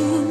you